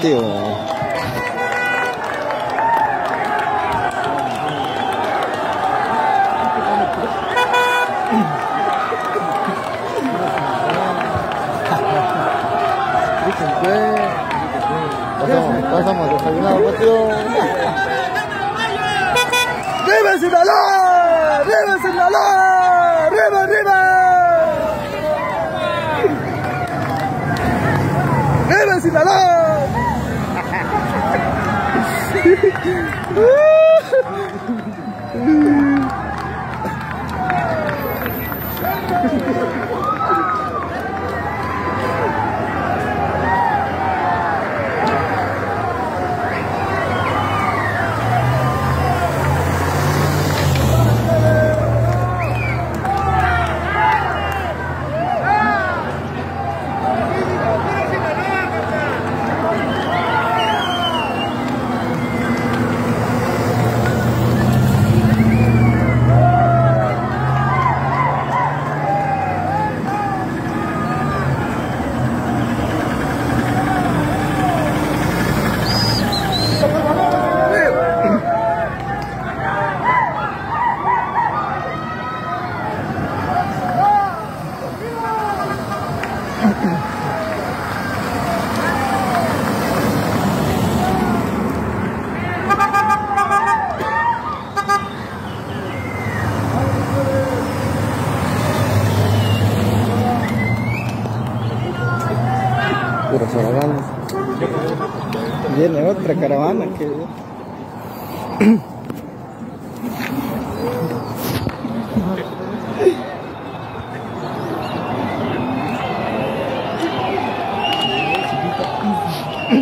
Tío. Pasamos, pasamos desayunado, patio. ¡Viva Sinaloa! ¡Viva Sinaloa! ¡Arriba, arriba! Messi đã lên Woo! Viene otra caravana que.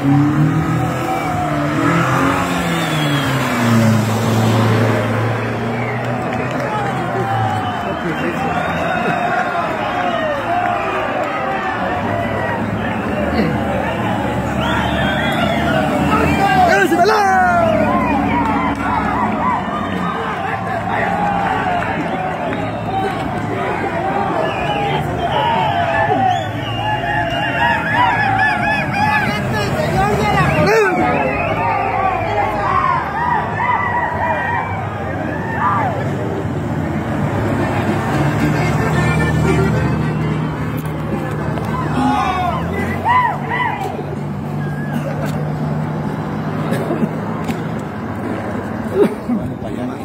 うん。acompañarme.